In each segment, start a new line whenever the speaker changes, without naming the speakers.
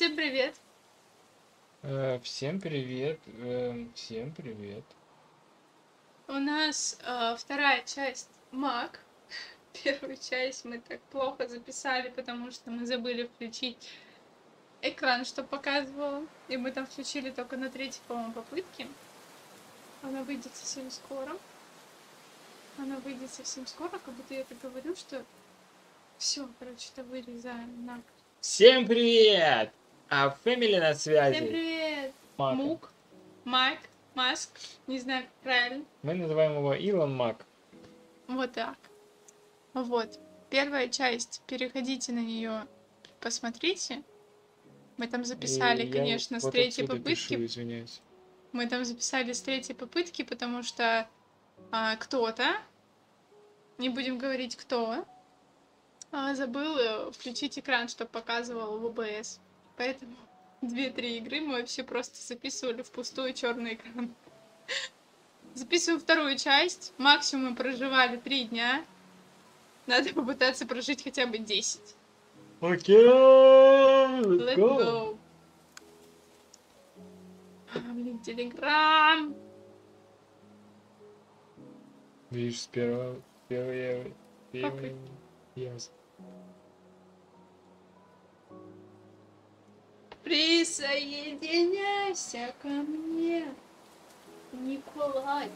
Всем привет.
Э, всем привет. э, всем привет.
У нас э, вторая часть Мак. Первую часть мы так плохо записали, потому что мы забыли включить экран, что показывало. И мы там включили только на третьей, по-моему, попытке. Она выйдет совсем скоро. Она выйдет совсем скоро, как будто я так говорю, что все, короче, это вырезаем на.
Всем привет! А Фэмили на связи.
Всем привет!
Мака.
Мук, Майк, Маск, не знаю, как правильно.
Мы называем его Илон Мак.
Вот так. Вот. Первая часть. Переходите на нее, посмотрите. Мы там записали,
И я
конечно, с
вот
третьей
отсюда
попытки.
пишу, извиняюсь.
Мы там записали с третьей попытки, потому что а, кто-то, не будем говорить кто, а, забыл э, включить экран, чтобы показывал в ОБС. Поэтому две-три игры мы вообще просто записывали в пустой черный экран. Записываем вторую часть. Максимум мы проживали три дня. Надо попытаться прожить хотя бы 10.
Окей, let's
Let's
go.
go. А, блин, телеграм.
Видишь, с первого, первое, первое,
Присоединяйся ко мне, Николай.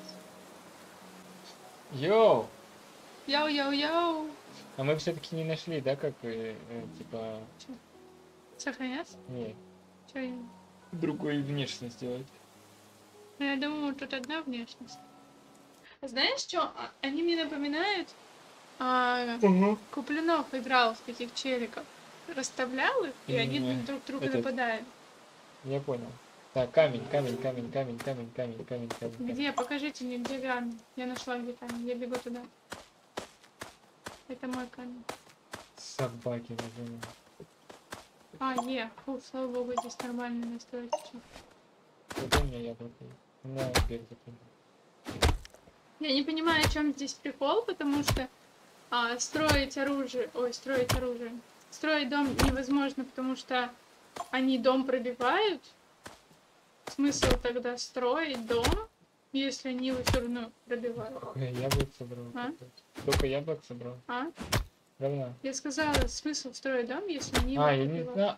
Йоу!
Йоу-йоу-йоу.
А мы все-таки не нашли, да, как, э, э, типа,
Сохраняться?
не,
Чё я?
другой внешность сделать.
Ну, Я думаю, тут одна внешность. Знаешь что? А- Они мне напоминают... а,
Угу.
Куплинов играл в таких челиков. Расставлял их, и они
Не,
друг друга нападают.
Я понял. Так, камень, камень, камень, камень, камень, камень, камень, камень.
Где? Покажите мне, где камень. Я нашла где камень. Я бегу туда. Это мой камень.
Собаки, наверное.
А, е, фу, слава богу, здесь нормальные настройки.
Вот у меня яблоко. дверь закрыта.
Я не понимаю, о чем здесь прикол, потому что а, строить оружие, ой, строить оружие, строить дом невозможно, потому что они дом пробивают. Смысл тогда строить дом, если они его все равно пробивают?
Ой, яблок собрал.
А?
Только яблок собрал.
А?
Говна.
Я сказала, смысл строить дом, если они его
А, я не знаю.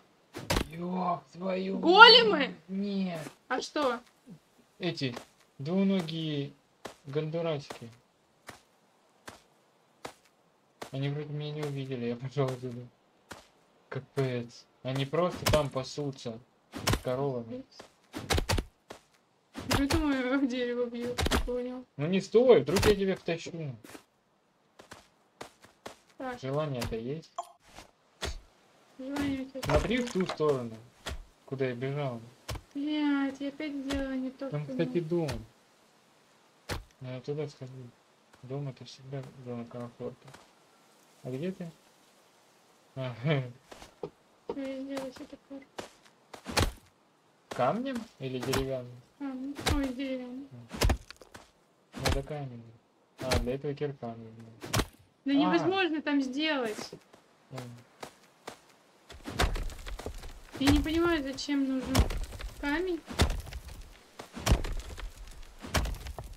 Ёб твою.
Големы?
Нет.
А что?
Эти двуногие гондурасики. Они вроде меня не увидели, я пошел туда. Капец. Они просто там пасутся. С коровами.
Я думаю, в дерево бьют, понял.
Ну не стой, вдруг я тебя втащу.
Так,
Желание-то есть.
желание
Смотри в ту сторону, куда я бежал.
Блядь, я опять сделала не то,
Там, кстати, дом. Надо туда сходить. Дом это всегда зона комфорта. А где ты? А,
Я сделала себе такое.
Камнем или деревянным?
А, ну, ой, деревянный.
Надо камень. А, для этого кирка нужна.
Да
А.
невозможно там сделать. Я не понимаю, зачем нужен камень.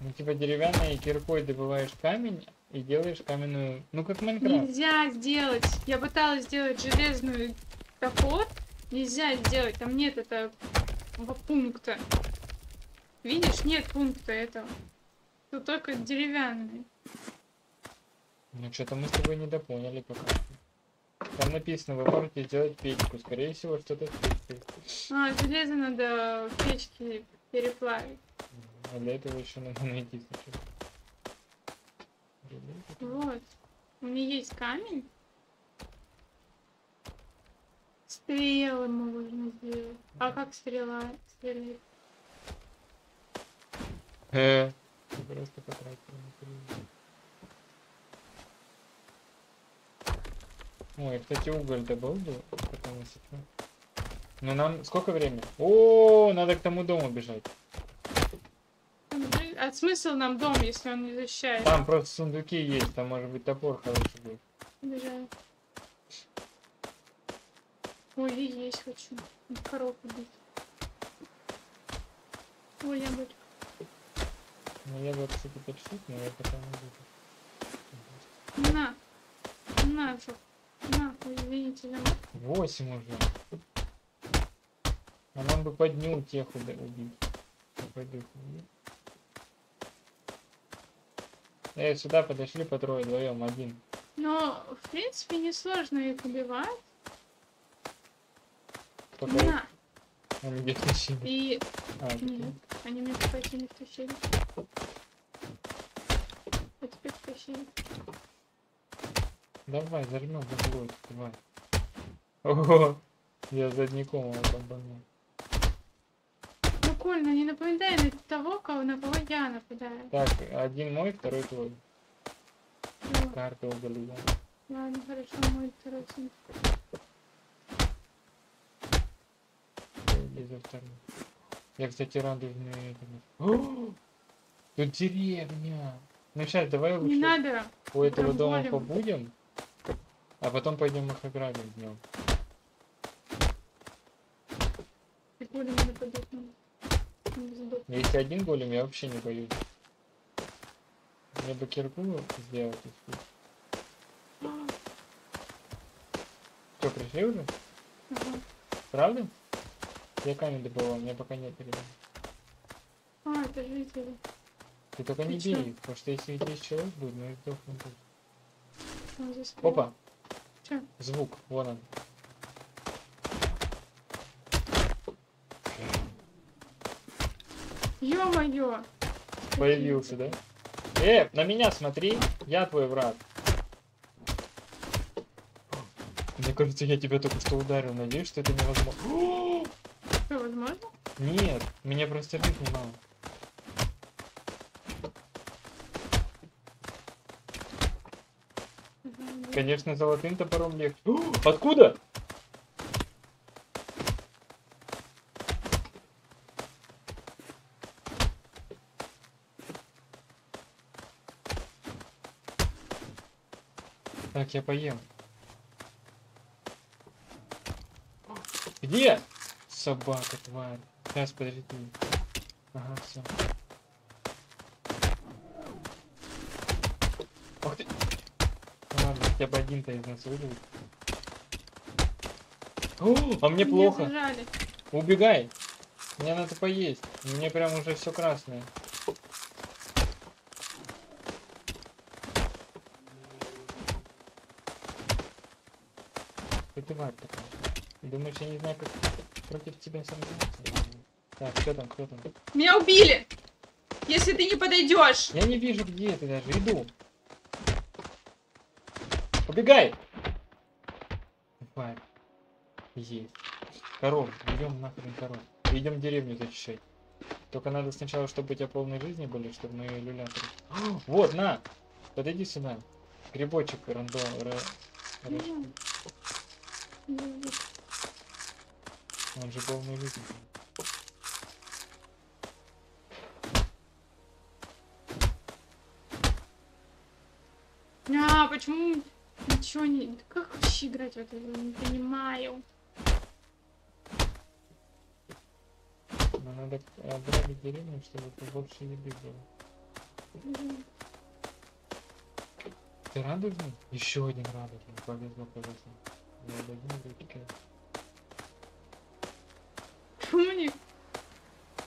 Ну, типа деревянной киркой добываешь камень и делаешь каменную... Ну, как Майнкрафт.
Нельзя сделать. Я пыталась сделать железную топор. Нельзя сделать. Там нет этого пункта. Видишь, нет пункта этого. Тут только деревянный.
Ну, что-то мы с тобой недопоняли пока. Там написано, вы можете сделать печку. Скорее всего, что-то с печкой.
А, железо надо в печке переплавить.
А для этого еще надо найти сначала.
Вот. У меня есть камень. Стрелы можно сделать. А как стрела стреляет?
Э, просто потратил. Ой, кстати, уголь-то был бы, потому что... Ну нам сколько времени? О, надо к тому дому бежать.
А смысл нам дом, если он не защищает?
Там просто сундуки есть, там может быть топор хороший будет.
Бежать. Ой, я есть хочу. Коров убить. Ой, я бы...
Ну я бы, кстати, подшут, но я потом не буду.
На. На, жо. На, извините, я...
Восемь уже. А нам бы под дню тех убить. Пойду их убью. Эй, сюда подошли по трое вдвоем, один.
Но, в принципе, несложно их убивать.
Пока
На.
они где тащили.
И...
А.
Нет, они мне кстати не втащили. А теперь втащили.
Давай, зажмем в давай. Ого! Я задником его бомбанул.
Прикольно, не нападай на того, кого, на кого я нападаю.
Так, один мой, второй твой.
Вот.
Карты удали, да.
Ладно, хорошо, мой второй сын.
Я, кстати, радужный этому. Тут деревня. Ну сейчас, давай
Не
лучше
надо.
у этого дома побудем, а потом пойдем их ограбим днем.
Ты голем нападет на. Сдох.
Если один голем, я вообще не боюсь. Я бы кирку сделать. Что, пришли уже?
Ага.
Правда? Я камень добывал, у меня пока нет времени.
А, это жители.
Ты только
Ты
не
чё?
бей потому что если 10 человек будет, ну и сдохнут
здесь
Опа,
Чё?
звук, вон он.
Ё-моё!
Появился, да? Э, на меня смотри, я твой враг. Мне кажется, я тебя только что ударил. Надеюсь, что это невозможно.
Что, возможно?
Нет, меня просто жить немало.
Ага, да.
Конечно, золотым топором легче. Откуда? Так, я поем. Где? Собака, тварь. Сейчас, подожди. Ага, все. Ах ты. Ладно, хотя бы один-то из нас выживет. О, а мне
Меня
плохо. Убегай. Мне надо поесть. Мне прям уже все красное. Тварь такая. Думаешь, я не знаю, как против тебя сражаться? Так, кто там, кто там?
Меня убили! Если ты не подойдешь!
Я не вижу, где ты даже. Иду. Убегай! Тварь. Есть. Коров. Идем нахрен коров. Идем деревню зачищать. Только надо сначала, чтобы у тебя полные жизни были, чтобы мы люляторы. Вот, на! Подойди сюда. Грибочек рандом. ра- Он же полный жизни.
А, почему ничего не... Как вообще играть в это? Я не понимаю.
Но надо ограбить деревню, чтобы побольше еды было. Ты радужный? Еще один радужный. Повезло, повезло.
Не...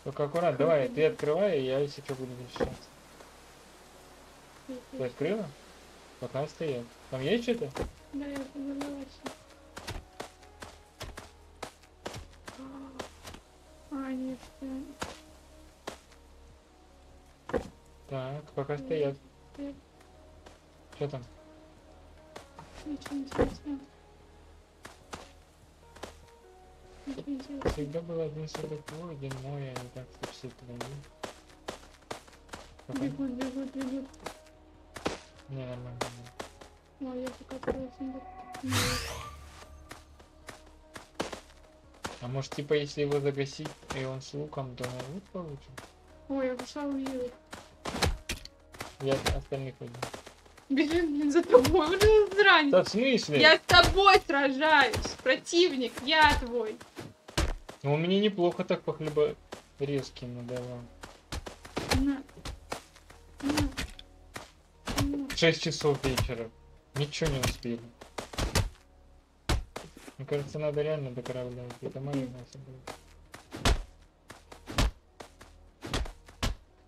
Только аккуратно, давай, ты открывай, я если что буду защищаться. Ты открыла? Пока стоят. Там есть что-то?
Да, я поняла А, нет, я-
Так, пока стоят. Что там?
ничего интересного.
Всегда был один судок твой, один мой, а не так, все твои. Пока...
Бегут, бегут, бегут.
Не, нормально.
Ой, я пока просто...
А может, типа, если его загасить, и он с луком, то мы лук получим?
Ой, я пошла увидела.
Я остальных возьму.
Бежит, блин, за тобой. Вот это срань.
Да в смысле?
Я с тобой сражаюсь. Противник, я твой.
Ну, у меня неплохо так по хлеба резким надавал.
На. На. На.
6 часов вечера. Ничего не успели. Мне кажется, надо реально до корабля идти. Это маленькая.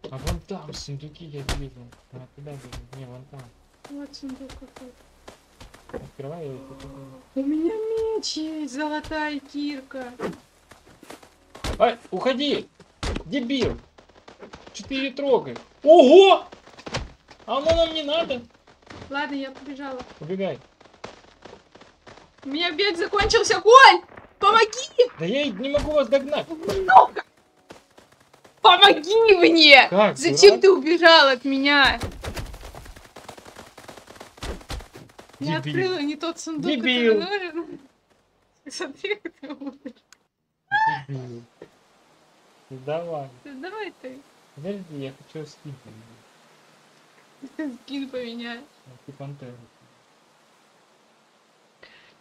А вон там сундуки я видел. А куда бежит? Не, вон там.
Вот сундук какой.
Открывай туда.
У меня меч есть, золотая кирка.
Ай, уходи! Дебил! Четыре трогай. Ого! А оно нам не надо.
Ладно, я побежала.
Убегай.
У меня бег закончился, Коль! Помоги!
Да я не могу вас догнать.
Помоги мне!
Как?
Зачем
дурак?
ты убежал от меня? Я
Дебил.
открыла не тот сундук,
Дебил.
который нужен. Смотри, как ты умер.
Дебил. Давай.
Давай ты.
Подожди, я хочу скин.
Ты скин поменяй.
Ты пантеру.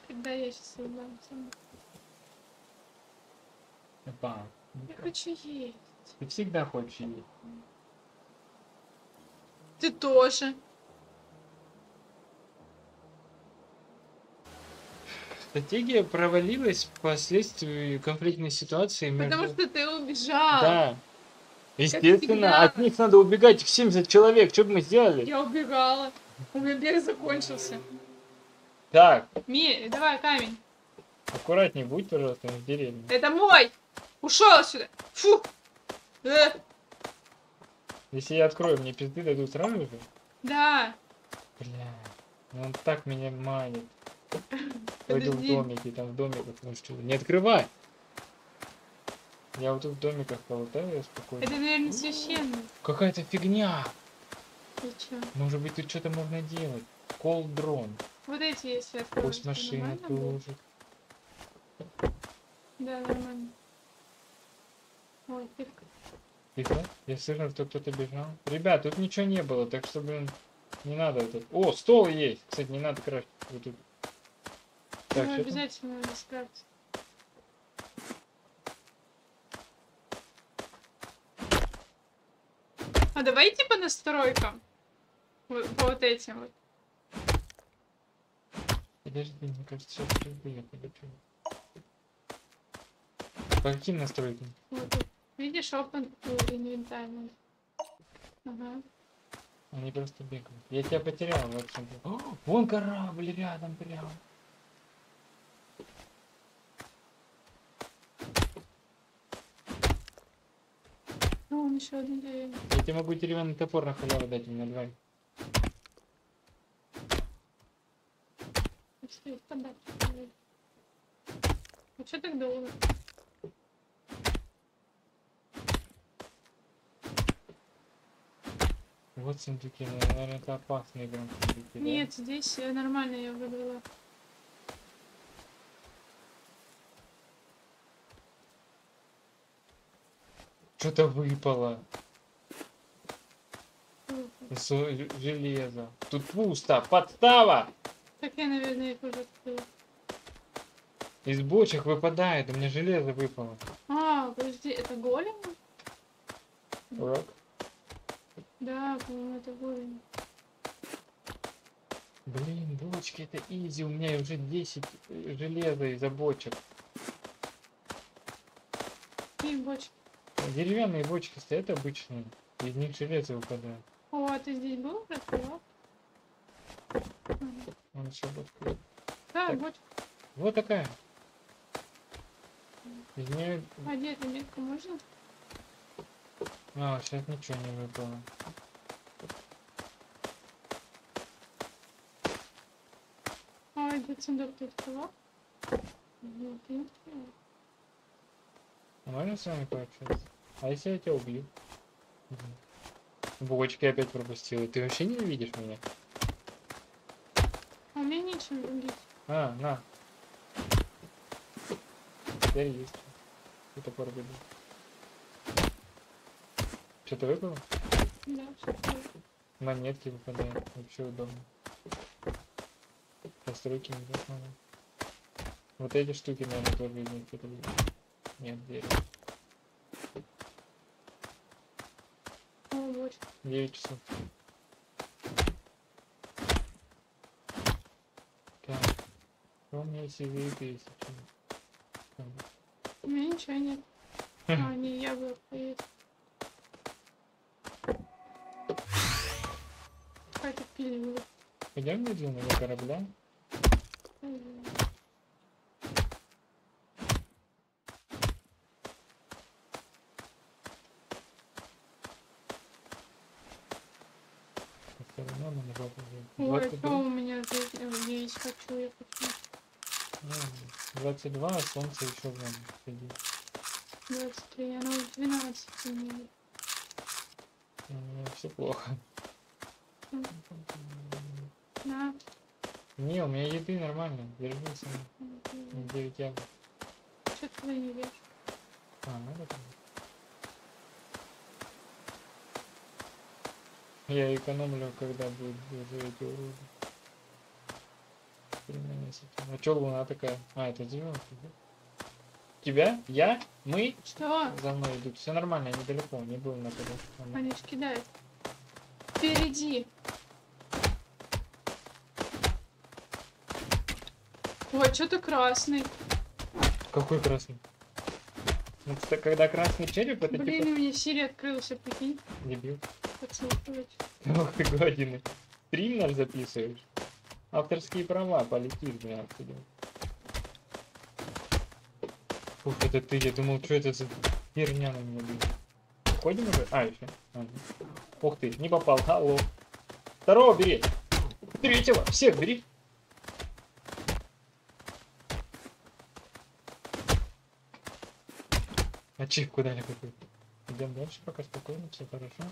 Тогда я сейчас отдам сама.
Опа.
Я хочу есть.
Ты всегда хочешь есть.
Ты тоже.
Стратегия провалилась впоследствии конфликтной ситуации между...
Потому что ты убежал.
Да. Естественно, от них надо убегать их 70 человек. Что бы мы сделали?
Я убегала. У меня бег закончился.
Так,
Ми, давай камень.
аккуратней будь, пожалуйста, мы в деревне.
Это мой. Ушел отсюда. Фу. Э,
Если я открою, мне пизды дадут сразу же?
да.
Бля, ну он так меня манит. Пойду в домике, там в домиках, что, не открывай! Я вот тут в домиках полутаю спокойно.
Это, наверное, священно.
Какая-то фигня!
Ты чё?
Может быть тут что-то можно делать? Кол дрон.
Вот эти, если открою.
Пусть машина тоже.
Да, нормально. Ой, ты
Тихо. Я слышал, что кто-то бежал. Ребят, тут ничего не было, так что, блин, не надо вот это. О, стол есть! Кстати, не надо красть. Вот тут. Так, там?
обязательно надо справиться. А давайте по настройкам. Вот, по вот этим вот.
Подожди, мне кажется, сейчас приду, я подожду. По каким настройкам?
Вот. Видишь, open инвентарь. Ага.
Они просто бегают. Я тебя потерял, в общем. О, вон корабль рядом прям.
Ну, он еще один.
Я тебе могу деревянный топор на халяву дать, у меня два.
Подать. А что так долго?
Вот сундуки, наверное, это опасные сундуки, да?
Нет, здесь э, нормально я выбрала.
Что-то выпало. С железа. Тут пусто. Подстава!
Так я, наверное, их уже открыла.
Из бочек выпадает, у меня железо выпало.
А, подожди, это голем?
Урок.
Да, по-моему, это голем.
Блин, бочки это изи, у меня уже 10 железа из-за бочек.
И бочки.
Деревянные бочки стоят обычные, из них железо выпадает.
О, а ты здесь был? Открывал?
Он еще бочка.
Да,
Так.
бочка.
Вот такая. Из нее...
А где эта метка можно?
А, сейчас ничего не выпало.
А, этот сундук ты открывал? Нет, не открывала.
А Можно с вами пообщаться? А если я тебя убью? Мгм. Бочки опять пропустила. Ты вообще не видишь меня?
А меня нечем убить.
А, на. Теперь есть. И топор выбил. Что-то выпало?
Да, такое.
Монетки выпадают. Вообще удобно. Постройки не так надо. Вот эти штуки, наверное, тоже что-то выпало. Нет, 9.
Вот.
9 часов. Так. Что у меня если выиграть?
У меня ничего нет. А, не, яблоко есть. Какая-то пилюля.
Пойдем медленного корабля?
М.
Все равно нам жопу будет.
Ой,
22.
что у меня здесь Э, Хочу я хочу.
Ну, 22, а солнце еще вон сидит.
23, оно в 12 имеет.
все плохо.
Да.
Не, у меня еды нормально. Держись. 9 яблок.
Что-то ты не видишь.
А, надо там. Я экономлю, когда будет уже эти уроки. Переменить это. А чё луна такая? А, это девятка, да? Тебя? Я? Мы?
Что?
За мной идут. Все нормально, я недалеко, не был на подушке.
Они ж кидают. Впереди. Ой, что-то красный.
Какой красный? Ну, это когда красный череп, это
Блин,
типа
у меня Сири открылся, прикинь.
дебил.
Подслушивать.
Ох ты гадины. Стрим наш записываешь? Авторские права, полетишь, бля, отсюда. Ух, это ты, я думал, что это за херня на меня будет. Ходим уже? А, еще. Ага. Ух ты, не попал, алло. Второго бери. Третьего, всех бери. Ачивку дали какую-то. Идем дальше, пока спокойно, все хорошо.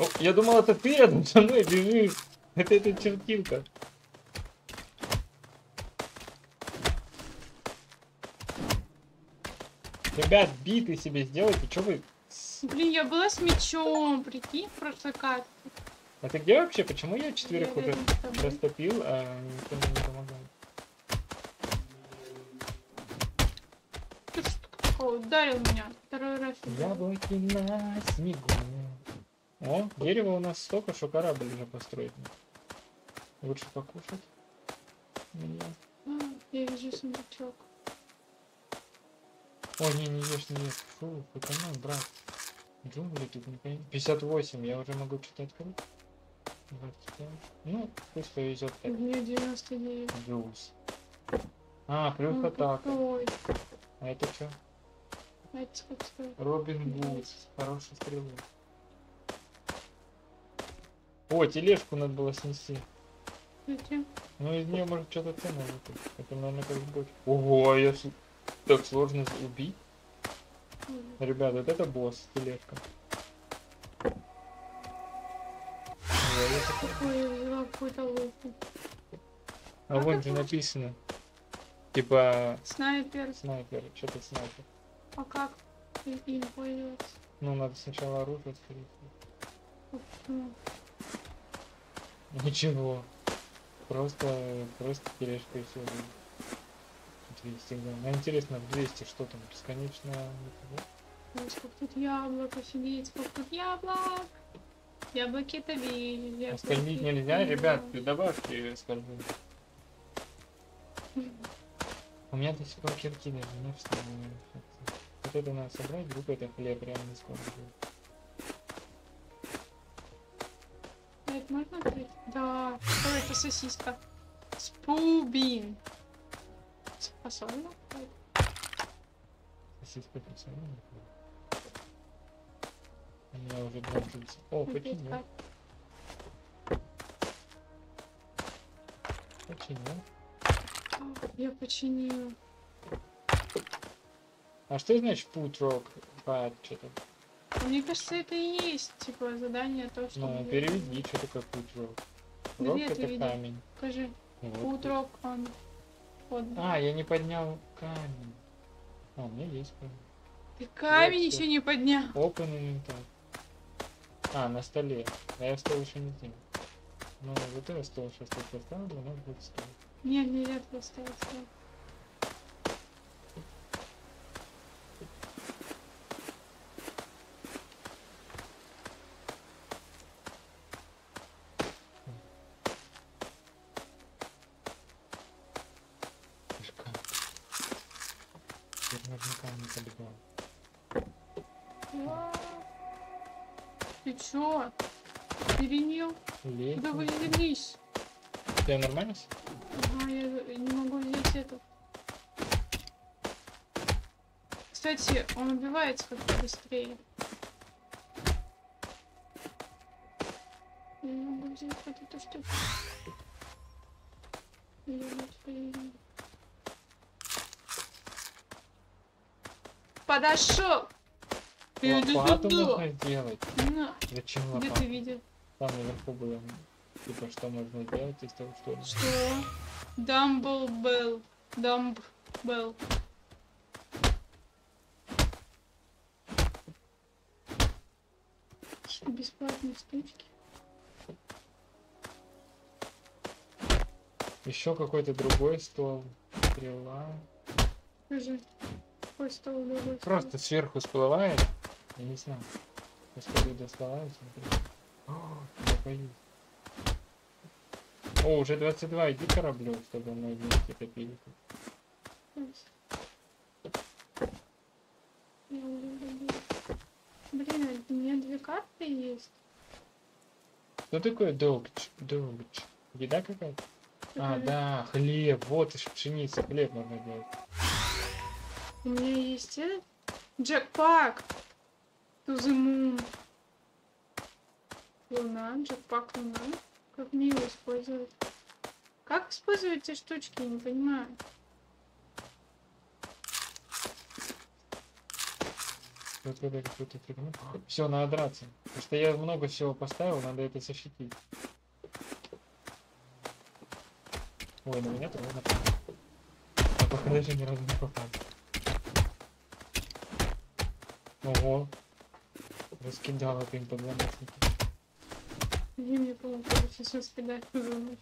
О, я думал, это ты рядом со мной бежишь. Это эта чертилка. Ребят, биты себе сделайте, что вы...
Блин, я была с мечом, прикинь, в прошлой карте.
А ты где вообще? Почему я четверых
Я
уже растопил, а никто мне не помогает?
Ты что? Ударил меня. Второй раз.
Яблоки на снегу. О, дерево у нас столько, что корабль уже построить. Лучше покушать. Мне.
А, Я вижу сундучок.
Ой, не, не ешь, не ешь. Фу, эконом, брат. Джунгли тут не пойми. 58, я уже могу открыть. 25. Ну, пусть повезет
У меня 99.
Джуз. А, плюс
Ну,
атака.
какой?
А это что?
А?
Робин Гуд. Хороший стрелок. О, тележку надо было снести.
Зачем?
Ну, из нее может что-то ценное выпасть. Это, наверное, как бот. Ого, а я с- так сложно убить.
Ой,
Ребят, вот это босс, тележка. Я
взяла какую-то луку.
А вон же написано. Типа
Снайпер.
снайпер, что-то снайпер.
А как им пользоваться?
Ну, надо сначала оружие скорее Ничего. Просто, просто тележка и все. 200 грамм. Интересно, в 200 что там? Бесконечно...
ой, сколько тут яблок сидеть, сколько тут яблок. Яблоки это яблоки
Скользить нельзя, ребят,
видишь.
добавьте скользить. У меня до сих пор кирки даже не вставлены. Вот это надо собрать, вдруг это хлеб реально скоро будет.
А это можно? Да. Ой, это сосиска. Спубин. Способна?
Сосиска персональная. У меня уже два джуса. О, починил. Починил.
Я починила.
А что значит put rock pad что-то?
Мне кажется, это и есть, типа, задание то, что...
Ну, переведи, что такое put rock.
Ты
это камень.
Покажи.
Вот.
Утрок он. Вот.
А, я не поднял камень. А, у меня есть камень.
Ты камень
Вот
еще не поднял.
Open inventory. А, на столе. А я стол еще не сделал. Ну, вот это стол сейчас только оставлю, у нас будет стол.
Нет, нельзя туда ставить.
не
Ты чё? Перенил?
Лезь.
Да вы вернись.
Тебя нормально?
Ага, я не могу взять это. Кстати, он убивается как-то быстрее. Я не могу взять вот эту штуку. Подошел!
Лопату можно сделать.
На,
Зачем
Где
лопату?
ты видел?
Там наверху было. Типа, что можно сделать из того, что...
Что? Дамблбелл. Дамббелл. Бесплатные штучки.
Еще какой-то другой стол. Стрела.
Скажи. Какой стол другой
Просто сверху всплывает. Я не знаю. Пойду доставаю, смотри. О, я боюсь. О, уже 22, иди кораблю, чтобы мы вместе топили.
Блин, а у меня две карты есть.
Что такое долгч? Долгч. Еда какая-то? А, да, хлеб. Вот из пшеницы хлеб можно делать.
У меня есть этот джекпак. To the moon. Луна, джекпак луна. Как мне его использовать? Как использовать эти штучки, я не понимаю.
Фигню. Все, надо драться. Потому что я много всего поставил, надо это защитить. Ой, на меня тоже напал. Я пока даже ни разу не попал. Ого. Раскидала ты им подломастники.
Где мне помогут? Сейчас раскидать подумать.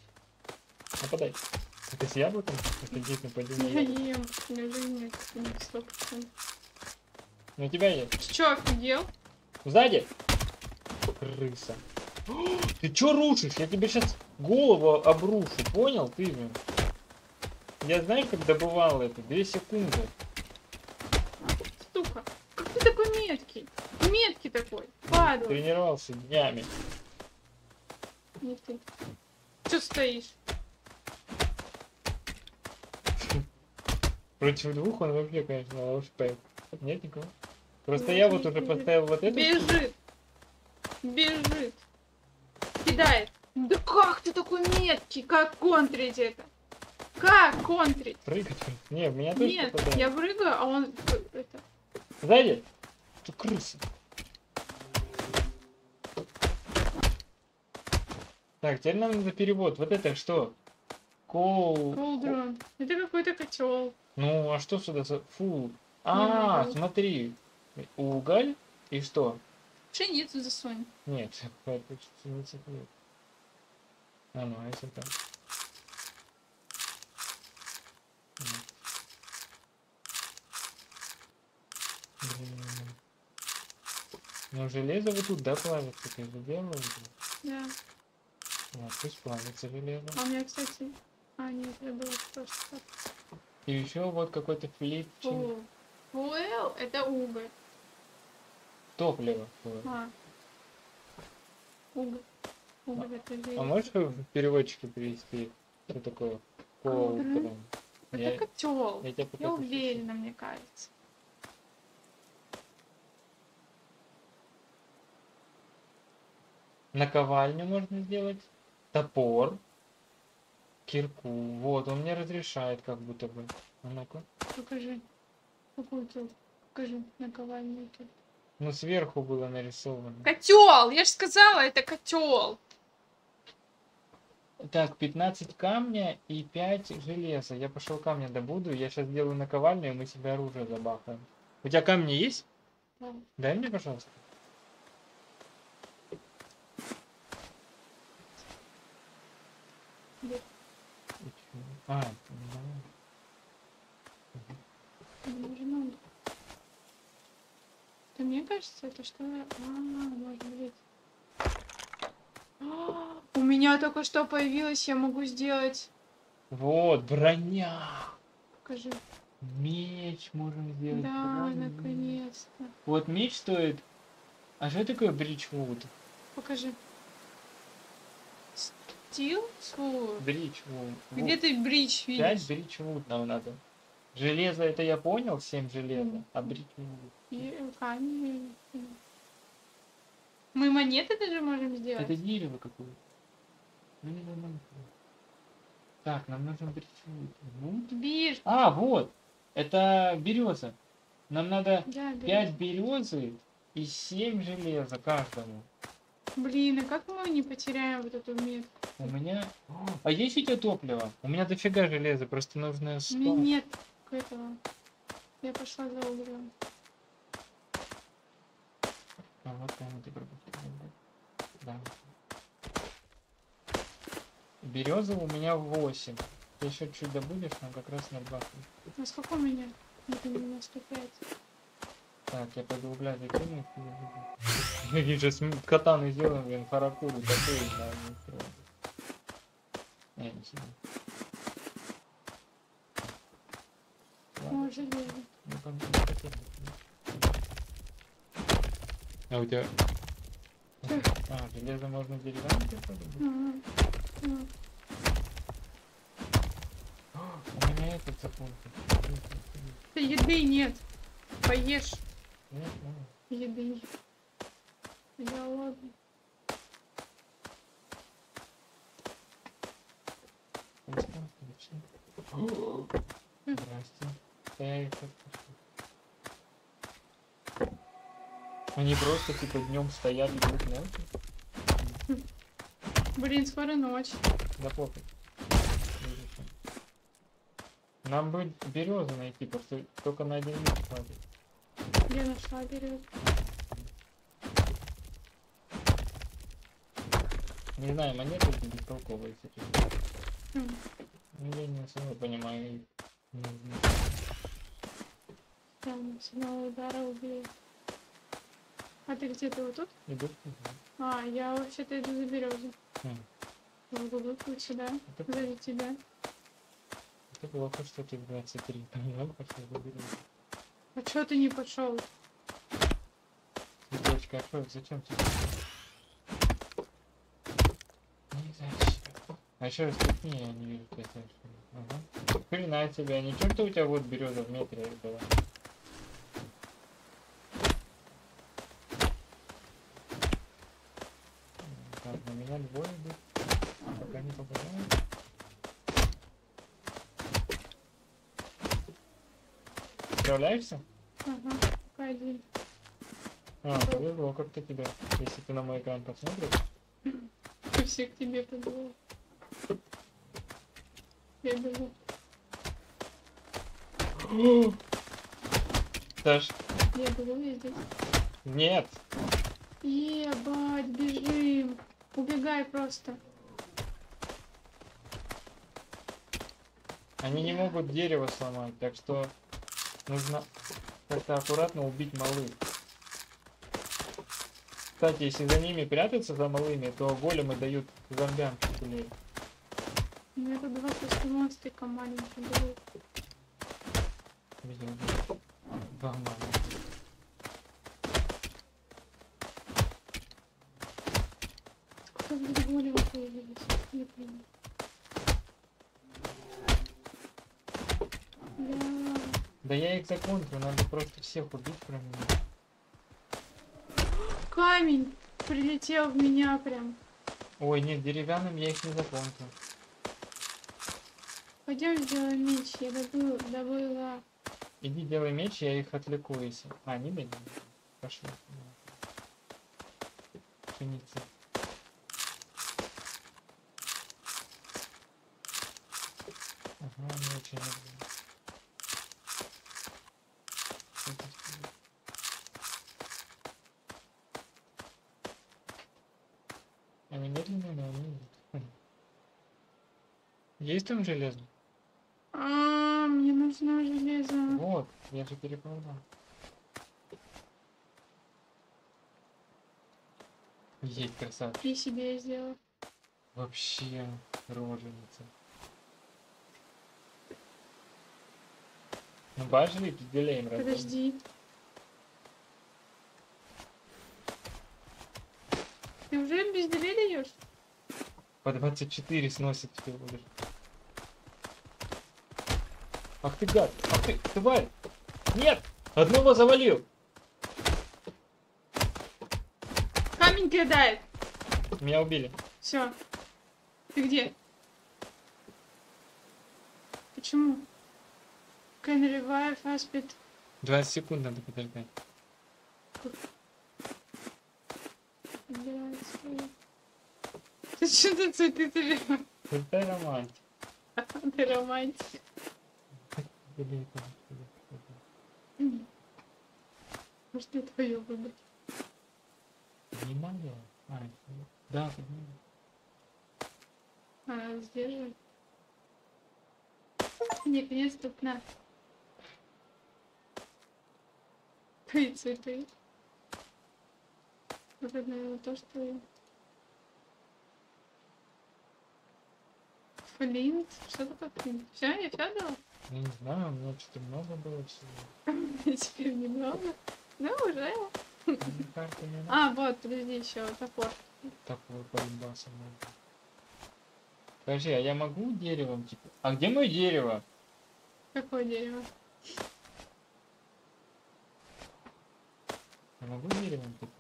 Нападай. Это с яблоком? Это есть
Я
нападение?
ем. Неужели нет? Нет, сто процентов.
Ну у тебя есть.
Ты чё, офигел?
Сзади! Крыса. О, Ты чё рушишь? Я тебе сейчас голову обрушу, понял ты, блин? Я знаешь, как добывал это? Две секунды.
Стука. Как ты такой меткий? Меткий такой. Падла.
Тренировался днями.
Не ты. Чё стоишь?
Против двух он вообще, конечно, лаушпэк. Нет никого. Просто я вот уже поставил вот это.
Бежит. Бежит. Кидает. Да как ты такой меткий? Как контрить это? Как контрить?
Прыгать. Не, меня тоже
Нет,
попадает.
я прыгаю, а он это.
Сзади? Ты крыса. Так, теперь нам надо перевод. Вот это что? Кол...
Колдрон. Это какой-то котел.
Ну, а что сюда. Фу. А,
могу.
смотри. Уголь и что?
Пшеницу засунь.
Нет, это пшеница хлеб. А ну, а если? Нет. Блин. Ну, железо вот тут, да, плавится? Ты же делал уже?
Да.
Вот, пусть плавится железо.
А у меня, кстати... А, нет, я была просто.
И еще вот какой-то флипчик.
Фу. Фуэл — это уголь.
Топливо. вот.
А. Уголь. Уголь — это
А
железо.
можешь в переводчике перевести? Что такое?
Колдрон.
Колдрон. Я,
Это котел.
я тебя
Я уверена, мне кажется.
Наковальню можно сделать. Топор. Кирку. Вот, он мне разрешает, как будто бы. А ну-ка.
Покажи. Какую телку? Покажи наковальню. телку.
Ну, сверху было нарисовано.
Котел! Я же сказала, это котел.
Так, 15 камня и 5 железа. Я пошел камня добуду. Я сейчас сделаю наковальню, и мы себе оружие забахаем. У тебя камни есть?
Да.
Дай мне, пожалуйста.
Да.
И чё? А, ну,
надо. Да мне кажется, это что... А, может быть. А, У меня только что появилось, я могу сделать...
Вот, броня.
Покажи.
Меч можем сделать.
Да, наконец-то.
Вот меч стоит. А что такое Бриджвуд?
Покажи. Стил? Сву.
Бриджвуд.
Где ты
Пять
видишь?
Бриджвуд нам надо. Железо это я понял, 7 железа. А
камень. Мы монеты даже можем сделать?
Это дерево какое-то. Ну, не нормально. Так, нам нужен Бриджвуд. Вуд?
Бир.
А, вот. Это береза. Нам надо
Да, бир.
5 березы и 7 железа каждому.
Блин, а как мы не потеряем вот эту метку?
У меня... А есть у тебя топливо? У меня дофига железа, просто нужно
У
100.
меня нет этого. Я пошла за углем.
А вот ты пропустил. Да. Береза у меня 8. Ты еще чуть добудешь, но как раз на 2.
На сколько у меня? Вот у меня 105.
Так, я пойду угля закину. И сейчас катаны сделаем, блин, харакуру такой, да, не сильно. Не хотел. А у тебя... А, железо можно?
Ага. Ага.
А, У меня этот.
Да Еды нет. Поешь.
Нет, ну,
Еды нет. Я ладно.
Здрасте. Да. Они просто типа днем стоят и будут ночью.
Блин, скоро ночь.
Да пофиг. Нам бы березы найти, просто только на один миг хватит.
Я нашла березу.
Не знаю, монеты бестолковые, если честно.
М.
Ну, я не особо понимаю.
Там сигнал удара убили. А ты где ты вот тут?
Идут.
А, я вообще-то иду за березу.
Хм.
Вот тут вот сюда.
Это,
За тебя.
это плохо, что ты в 23 понял, пошел за березу.
А чё ты не пошел?
Девочка, а что, зачем тебе? Не зачем. А еще раз стукни, я не вижу тебя совершенно. Ага. Хрена себе, ничего, что у тебя вот береза в метре была. Так, на меня двое идут. Пока не попадают. Справляешься?
Ага, пока один.
А, повезло как-то тебе. Если ты на мой экран посмотришь.
Все к тебе побегут.
Саш,
Я я здесь.
нет.
Ебать, бежим. Убегай просто.
Они не могут дерево сломать, так что нужно как-то аккуратно убить малых. Кстати, если за ними прятаться, за малыми, то големы дают зомбям тяжелее.
У меня тут два просто монстрика маленькие берут.
Видимо, Два маленьких.
Сколько голем появились? Не понимаю. Бля.
Да я их законтрю, надо просто всех убить, меня.
Камень прилетел в меня прям.
Ой, нет, деревянным я их не законтрю.
Пойдем сделаем меч. Я добыл.
Иди делай меч, я их отвлеку, если... А, не медленно. Пошли. Пшеница. Ага, не очень будет? Они медленные, но они. Хм. Есть там железо? Я же переправлял. Есть красавчик.
И себе я сделала.
Вообще роженица. Ну пошли, пизделеем, раз.
Подожди. Ты уже без делей даешь?
По 24 сносит всего лишь. Ах ты гад! Ах ты, тварь! Нет! Одного завалил!
Камень кидает.
Меня убили.
Все. Ты где? Почему? Can revive aspect.
20 секунд надо подождать.
Ты что ты цветы ты
Какая романтика.
Ты романтик. Может, я твою выбрать?
Не могу. А, да, поднимай.
А, сдерживай. Наконец-то на. Твои цветы. Вот это, наверное, то, что... я- Флинт? Что такое флинт? Все, я все дала?
Я не знаю, у меня что-то много было всего.
Теперь немного. Да, уже.
Надо.
А, вот, подожди, еще топор.
Такого полюбаса можно. Скажи, а я могу деревом, типа? А где мое дерево?
Какое дерево?
Я могу деревом, типа?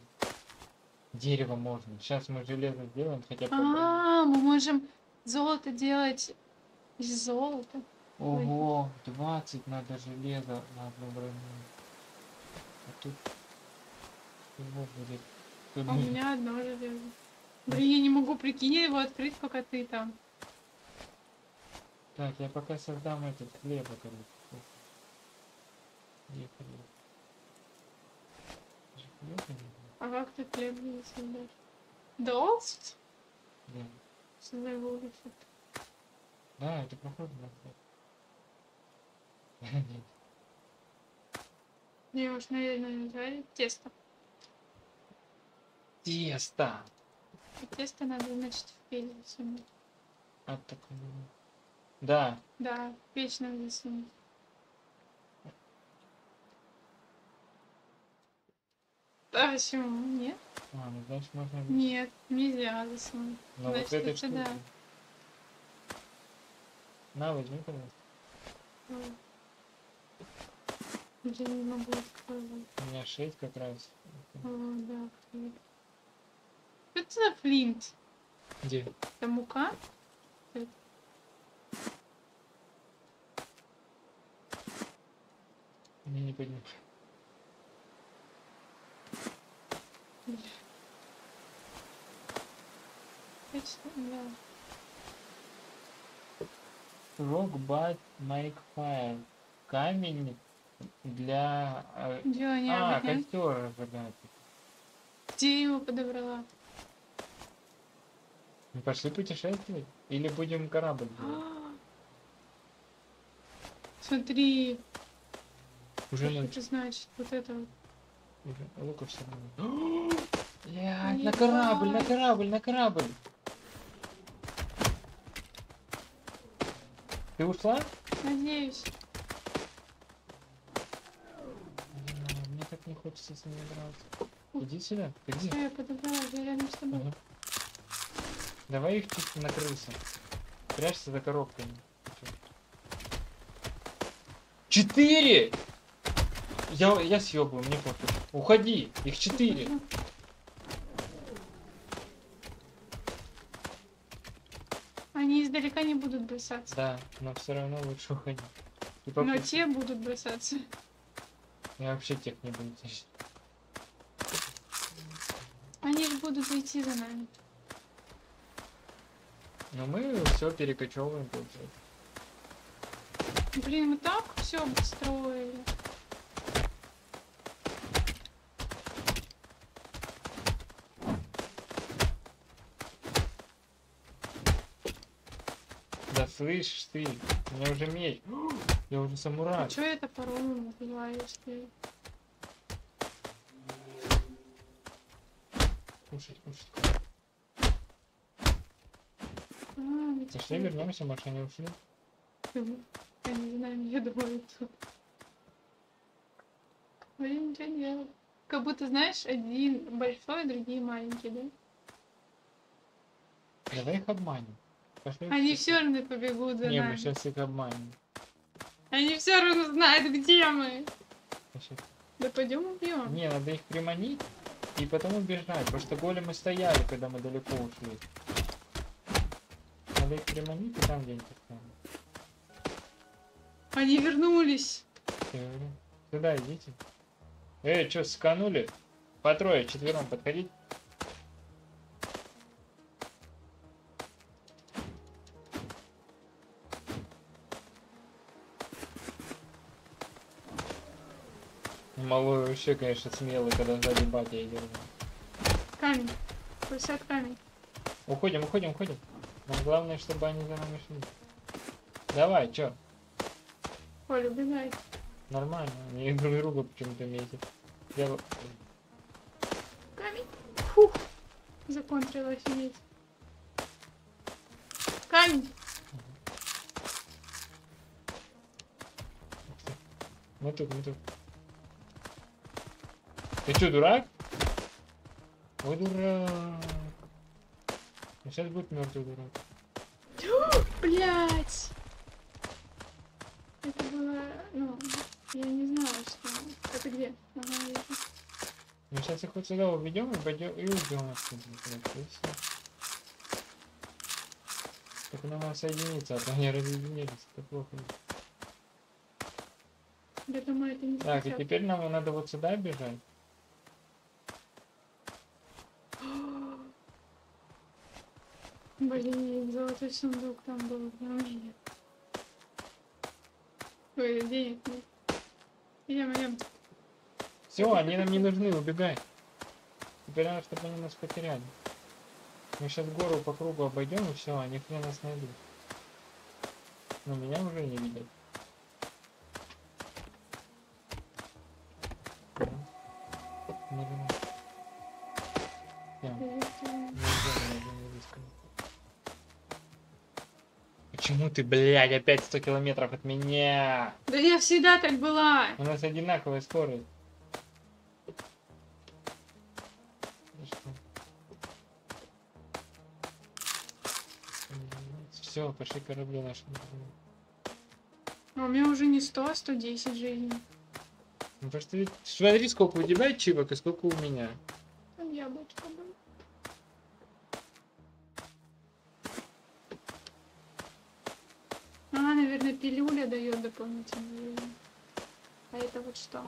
Дерево можно. Сейчас мы железо сделаем, хотя бы.
А, мы можем золото делать из золота.
Ого, 20 надо железа на одну броню. А тут его будет. Тут
А у
будет-
меня одно железо. Блин, я не могу прикинь его открыть, пока ты там.
Так, я пока создам этот хлеба, короче. Где хлеб?
А как ты хлеб не создашь? Долст?
Да.
Создай вулицу.
Да, это похоже на хлеб.
Не, уж, наверное, жарить тесто.
Тесто!
И тесто надо, значит, в печь засунуть.
А так, Да,
Да, в печь надо засунуть. А почему? Нет?
а, ну значит можно...
Нет, нельзя засунуть.
Но вот
значит,
этой
это
штуки.
да.
На, возьми, пожалуйста.
Я не могу открывать.
У меня 6 как раз.
О, да, хлеб. Что это за флинт?
Где?
Это мука?
Я не понимаю. Rock but make fire. Камень для...
Делание
А,
огня.
костер разжигать.
Где его подобрала?
Мы пошли путешествовать? Или будем корабль делать?
А! Смотри,
Уже ночь.
это значит? Вот это вот.
Уже лука все равно. Блядь, на корабль, на корабль, на корабль. Ты ушла?
Надеюсь.
Блин, Мне так не хочется с ними драться. Иди сюда. Ты где?
Я подобрала, я рядом с тобой.
Ага. Давай их чисто на крысу. Прячься за коробками. Четыре! Я, я съебаю, мне пофиг. Уходи, их четыре.
Они издалека не будут бросаться.
Да, но все равно лучше уходи. И
Но те будут бросаться.
Я вообще тех не буду тащить.
Они же будут идти за нами.
Но мы все перекочевываем, получается.
Блин, мы так все обстроили.
Да слышишь ты, у меня уже меч. Я уже самурай.
А что я топором убиваю, если...
Кушать, кушать.
А, это-
вернемся, машине ушли.
Я не знаю, я думаю, тут. Будем ничего не делать. Как будто, знаешь, один большой, другие маленькие, да?
Давай их обманем. Пошли
Они все равно побегут за
Не,
нами.
мы сейчас их обманем.
Они все равно знают, где мы. Да пойдем убьем.
Не, надо их приманить и потом убежать, потому что големы стояли, когда мы далеко ушли. Надо их приманить и там где-нибудь.
Они вернулись.
Сюда идите. Эй, что, сканули? По трое, четвером подходить? Малой вообще, конечно, смелый, когда сзади батя идет.
Камень. Присядь камень.
Уходим, уходим, уходим. Нам главное, чтобы они за нами шли. Давай, чё?
Оля, убегай.
Нормально, они друг друга почему-то метят. Я...
Камень. Фух. Законтрила офигеть. Камень.
Мы тут, мы тут. Ты чё, дурак? Ой, дурак. сейчас будет мертвый дурак.
Блять. Это было, ну, я не знала, что... Это где? Ага, вижу.
Мы сейчас их вот сюда уведем и пойдем и уйдем отсюда. Только нам надо соединиться, а то они разъединились. Это плохо.
Я думаю, это не
Так, и теперь нам надо вот сюда бежать.
Блин, золотой сундук там был. Ну, нет. Ой, денег нет. Идем, идем.
Все, они нам не нужны, убегай. Теперь надо, чтобы они нас потеряли. Мы сейчас гору по кругу обойдем и все, они хрен нас найдут. Но меня уже не видят. Да. Не знаю. Почему ты, блядь, опять 100 километров от меня?
Да я всегда так была.
У нас одинаковая скорость. Все, пошли корабли наши.
А у меня уже не 100, а 110 жизней.
Ну, что ведь смотри, сколько у тебя чипок и сколько у меня.
Яблочко пилюля дает дополнительную жизнь. А это вот что?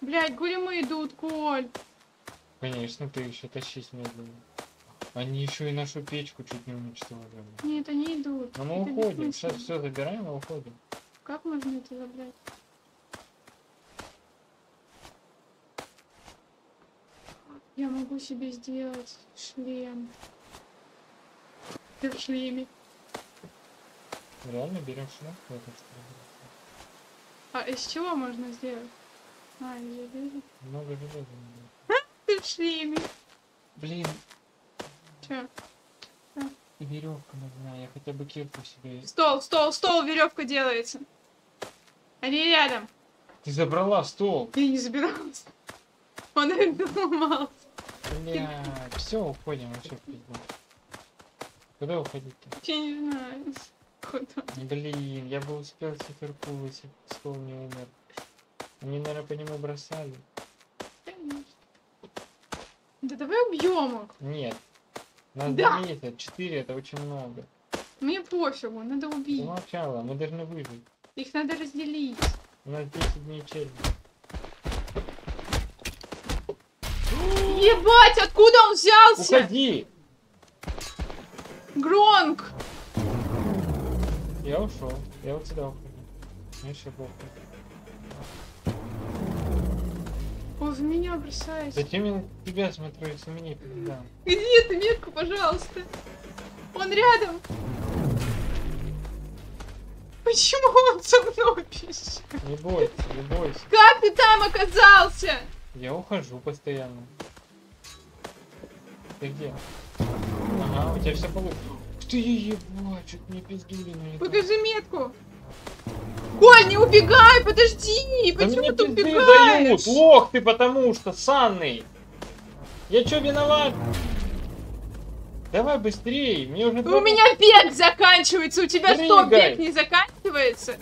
Блять, гулемы идут, Коль.
Конечно, ты еще тащись медленно. Они еще и нашу печку чуть не уничтожили.
Нет, они идут.
Но мы
Это
уходим. Сейчас все забираем и уходим.
Как можно это забрать? Я могу себе сделать шлем. Ты в шлеме.
Реально берем шлем в этом стороне.
А из чего можно сделать? А, из железа.
Много железа надо.
Ты в шлеме.
Блин,
Чё?
и веревка нужна. Я хотя бы кирку себе.
Стол, стол, стол, веревка делается. Они рядом.
Ты забрала стол.
Я не забиралась. Он сломался.
Блядь, все, уходим вообще в пизду. Куда уходить-то?
Я не знаю. Куда?
Блин, я бы успел циферку, если б стол не умер. Они, наверное, по нему бросали.
Конечно. Да давай убьем их.
Нет. Нас
Да.
заметят. Четыре это очень много.
Мне пофигу, надо убить.
Замолчала, мы должны выжить.
Их надо разделить.
У нас 10 дней челленджа.
Ебать, откуда он взялся?
Уходи!
Гронк!
Я ушел. Я вот сюда ухожу. Мне еще плохо.
Он в меня бросается.
Зачем я на тебя смотрю, если мне пизда?
Где ты, метку, пожалуйста? Он рядом. Почему он со мной пишет?
Не бойся, не бойся.
Как ты там оказался?
Я ухожу постоянно. Ты где? Ага, у тебя все получится. Ты ебать, чуть не пиздули на это.
Покажи метку. Коль, не убегай, подожди!
Да
Почему ты убегаешь?
дают! Лох ты потому что, санный! Я чё виноват? Давай быстрее, мне уже...
У меня бег заканчивается, у тебя что,
Прыгай.
бег не заканчивается?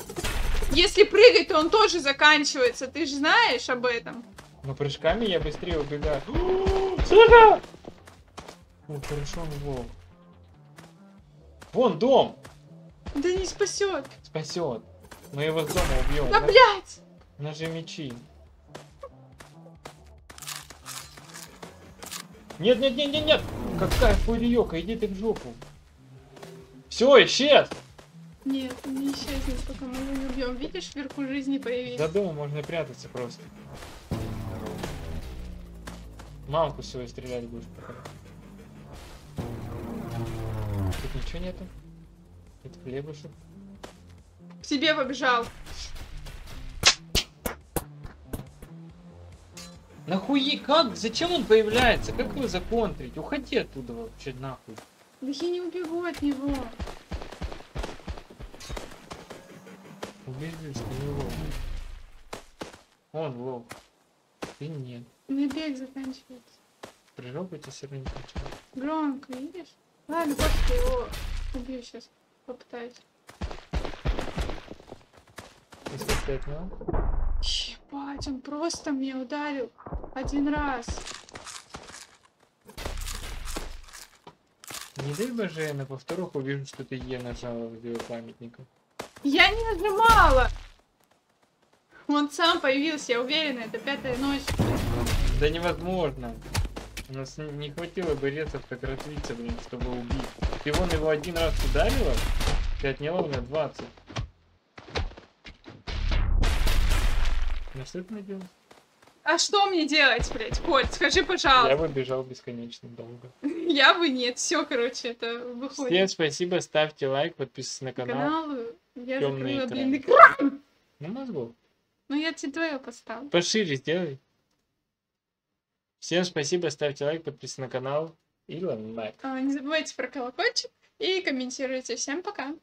Если прыгать, то он тоже заканчивается, ты же знаешь об этом.
Но прыжками я быстрее убегаю. Сука! О, хорошо, волк. Вон дом!
Да не спасет.
Спасет. Мы его с дома убьем.
Да блять!
Ножи мечи. Нет, нет, нет, нет, нет! Какая фурьёка, иди ты в жопу. Все, исчез!
Нет, не исчезнет, пока мы его не убьем. Видишь, вверху жизни появились.
За домом можно прятаться просто. Мамку свою стрелять будешь пока. Тут ничего нету. Тут хлебушек.
К тебе побежал.
Нахуй, как? Зачем он появляется? Как его законтрить? Уходи оттуда вообще нахуй.
Да я не убегу от него.
Убежишь, ты не лох. Он лох. Ты нет.
У меня бег заканчивается.
Тебя все равно не кончается.
Громко, видишь? Ладно, просто его убью сейчас. Попытаюсь.
Если ты отнял.
Ебать, он просто меня ударил один раз.
Не дай боже, я на повторах увижу, что ты Е нажала в его памятника.
Я не нажимала! Он сам появился, я уверена, это пятая ночь.
Да невозможно. У нас не хватило бы рецов как развиться, блин, чтобы убить. Ты вон его один раз ударила, ты отняла у меня 20. Ну что ты наделал?
А что мне делать, блядь, Коль, скажи,
Я
пожалуйста.
бы бежал бесконечно долго.
Я бы нет, все, короче, это
Всем
выходит.
спасибо, ставьте лайк, подписывайтесь на канал.
каналу я закрыла, блин, экран.
Ну мозгов.
Ну я тебе твое поставлю.
Пошире сделай. Всем спасибо, ставьте лайк, подписывайтесь на канал. Илон Мак.
А, не забывайте про колокольчик и комментируйте. Всем пока.